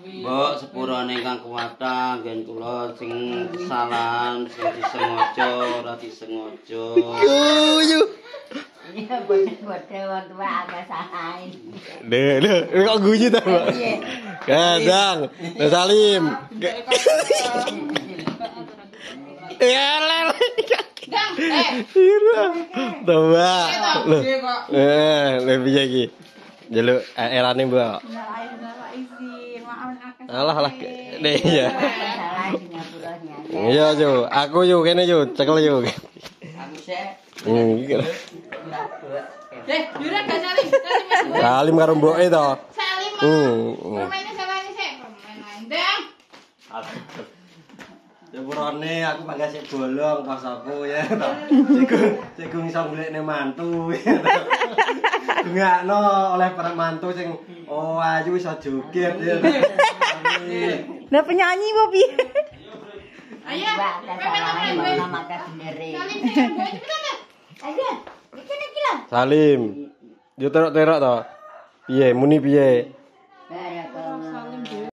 Mbok sepurane ingkang kuwatah nggen kula sing kesalahan sing disengaja ora disengaja. Guyu. Wong agak salahin. Deh, deh, kok guyu ta, Mbak? Kadang, Salim. Ya, lele. Dang, eh. Ira. Kok? Eh, lebih iki. Jaluk erane, Mbak. Alah, alah. Deh, ya. Iya, Ju. Aku Ju, kene Ju, cekel Ju. Aku sik Hmm, iki lho. Eh, Yura gak Mas. Salim karo mboke to. Saling. Mas. Hmm. hmm. Permainnya salahnya sih. Dang. Sepurane aku bangga sik bolong pas aku ya. Siku siku iso golekne mantu. Ngakno oleh para mantu sing oh ayu iso joget ya. Lah penyanyi kok piye? Ayo. Mama sendiri. Ya. Ayo. Salim. Yo terok-terok to. Piye muni piye?